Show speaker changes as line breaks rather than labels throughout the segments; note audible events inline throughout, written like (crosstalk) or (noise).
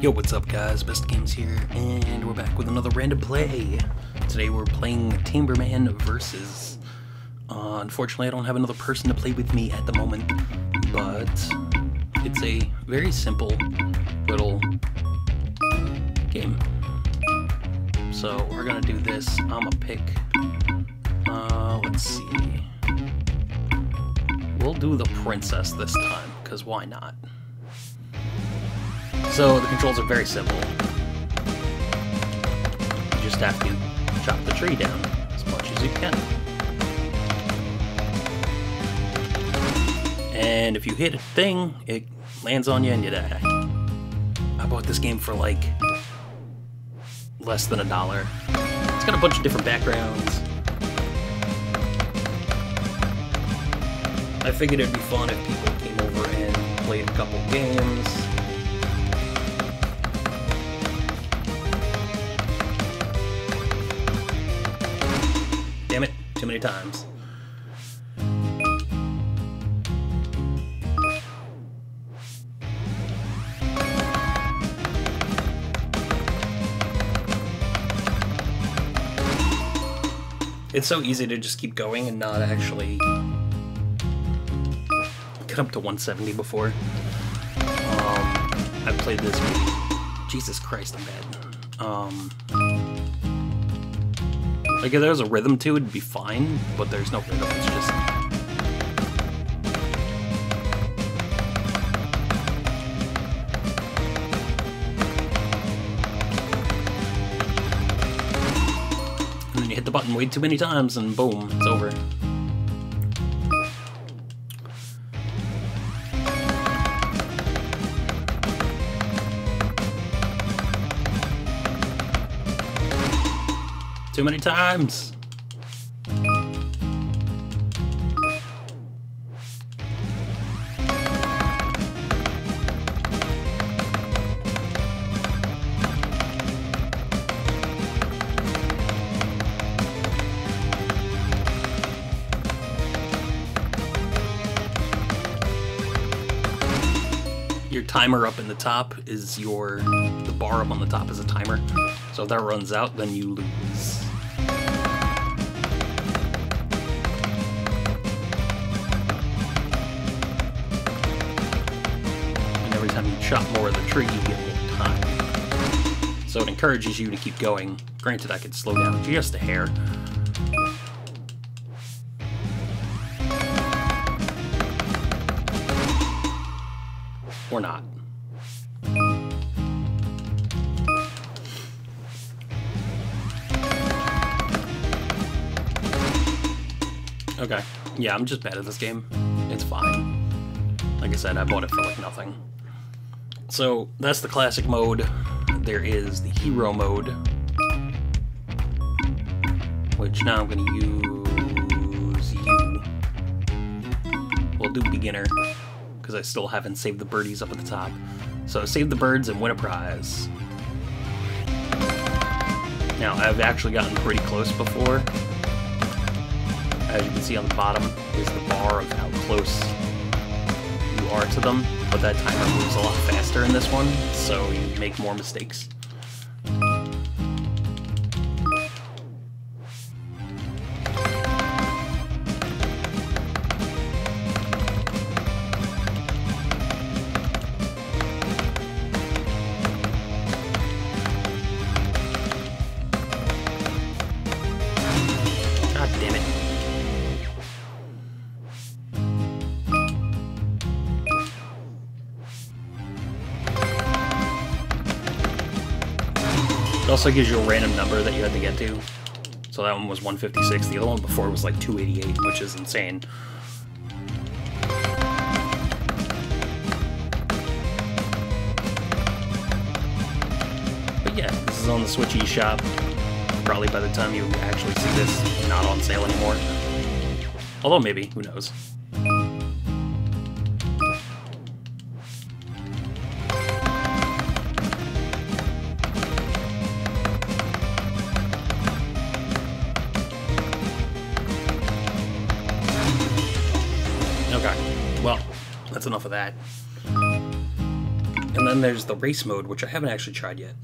Yo, what's up guys? Best Games here, and we're back with another random play. Today we're playing Timberman Versus. Uh, unfortunately, I don't have another person to play with me at the moment, but it's a very simple little game. So we're gonna do this. I'm gonna pick, uh, let's see. We'll do the princess this time, because why not? So the controls are very simple. You just have to chop the tree down as much as you can. And if you hit a thing, it lands on you and you die. I bought this game for like less than a dollar. It's got a bunch of different backgrounds. I figured it'd be fun if people came over and played a couple games. Many times. It's so easy to just keep going and not actually get up to 170 before. Um, I played this. Jesus Christ, I'm bad. Um, like if there was a rhythm to it, it'd be fine, but there's no rhythm. It's just and then you hit the button way too many times, and boom, it's over. Too many times. Your timer up in the top is your the bar up on the top is a timer. So if that runs out, then you lose. Chop more of the tree, you get more time. So it encourages you to keep going. Granted, I could slow down just a hair. Or not. Okay. Yeah, I'm just bad at this game. It's fine. Like I said, I bought it for like nothing. So, that's the classic mode. There is the hero mode. Which now I'm gonna use you. We'll do beginner. Because I still haven't saved the birdies up at the top. So save the birds and win a prize. Now, I've actually gotten pretty close before. As you can see on the bottom is the bar of how close you are to them, but that timer moves a lot faster in this one, so you make more mistakes. It also gives you a random number that you had to get to. So that one was 156. The other one before was like 288, which is insane. But yeah, this is on the Switch eShop. Probably by the time you actually see this, not on sale anymore. Although maybe, who knows. Okay, well, that's enough of that. And then there's the race mode, which I haven't actually tried yet.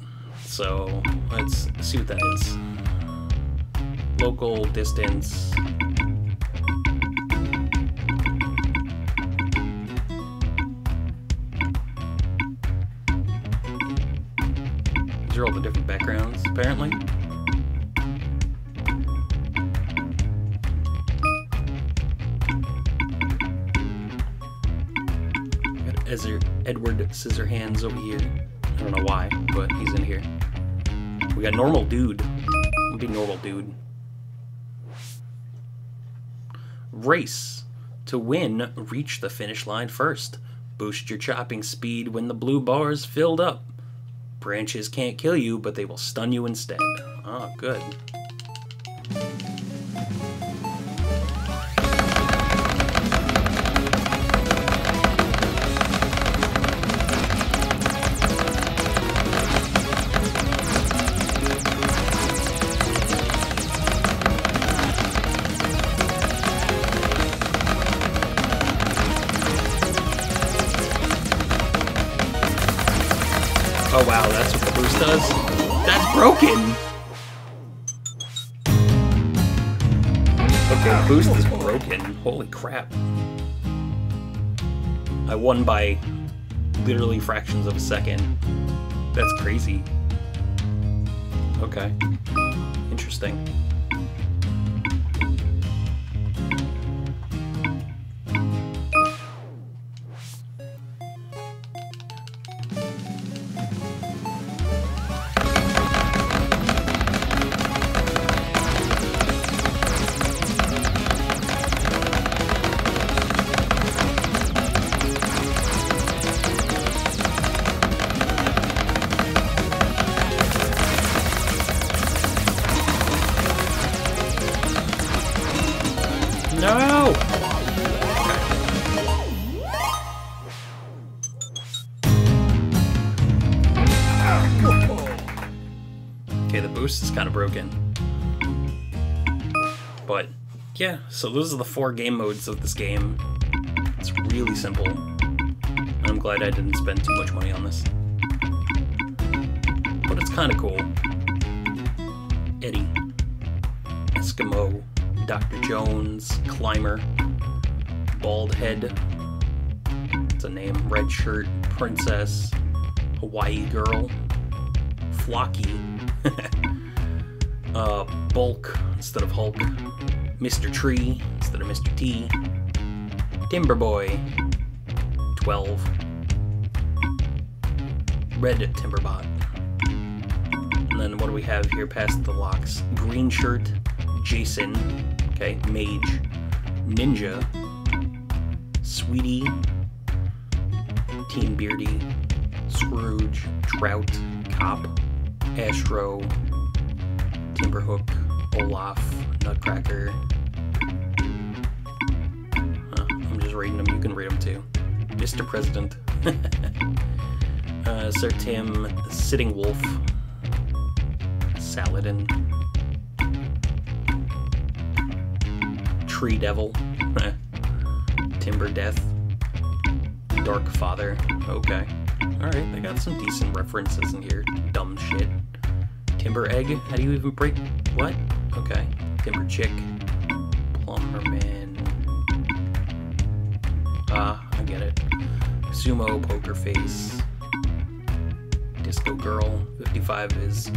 So let's see what that is. Local distance. These are all the different backgrounds, apparently. Ezra, Edward Scissorhands over here. I don't know why, but he's in here. We got normal dude. I'll be normal dude. Race. To win, reach the finish line first. Boost your chopping speed when the blue bar is filled up. Branches can't kill you, but they will stun you instead. Oh, good. Oh wow, that's what the boost does? That's broken! Okay, the boost is broken. Holy crap. I won by literally fractions of a second. That's crazy. Okay. Interesting. Boost is kind of broken. But, yeah, so those are the four game modes of this game. It's really simple. And I'm glad I didn't spend too much money on this. But it's kind of cool. Eddie. Eskimo. Dr. Jones, Climber, Bald Head, it's a name, Red Shirt, Princess, Hawaii Girl, Flocky, (laughs) uh, Bulk instead of Hulk, Mr. Tree instead of Mr. T, Timber Boy, 12, Red Timberbot. And then what do we have here past the locks? Green Shirt, Jason, okay, Mage, Ninja, Sweetie, Teen Beardy, Scrooge, Trout, Cop, Astro, Timberhook, Olaf, Nutcracker. I'm just reading them, you can read them too. Mr. President, (laughs) uh, Sir Tim, Sitting Wolf, Saladin. Tree Devil, (laughs) Timber Death, Dark Father. Okay. Alright, they got some decent references in here. Dumb shit. Timber Egg? How do you even break. What? Okay. Timber Chick. Plumberman. Ah, I get it. Sumo Poker Face. Disco Girl. 55 is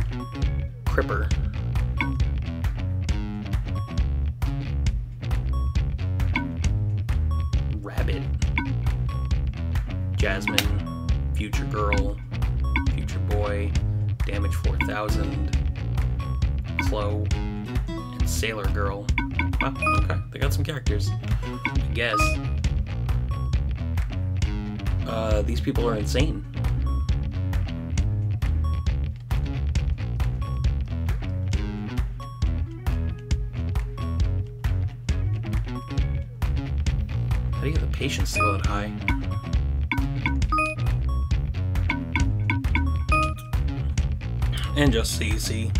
Cripper. Rabbit, Jasmine, Future Girl, Future Boy, Damage 4000, Chloe, and Sailor Girl. Wow, okay, they got some characters. I guess. Uh, these people are insane. How do you get the patience to go that high? and just CC.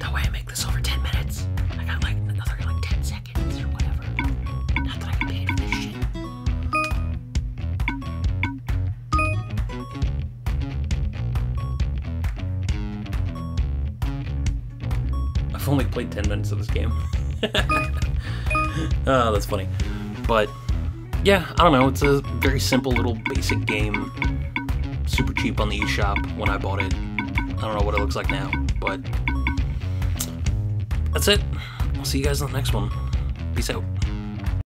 That way I make this over 10 minutes. I got like another like 10 seconds or whatever. Not that I can paid for this shit. I've only played 10 minutes of this game. oh, (laughs) that's funny. But yeah, I don't know. It's a very simple little basic game. Super cheap on the eShop when I bought it. I don't know what it looks like now, but that's it. I'll see you guys in the next one. Peace out.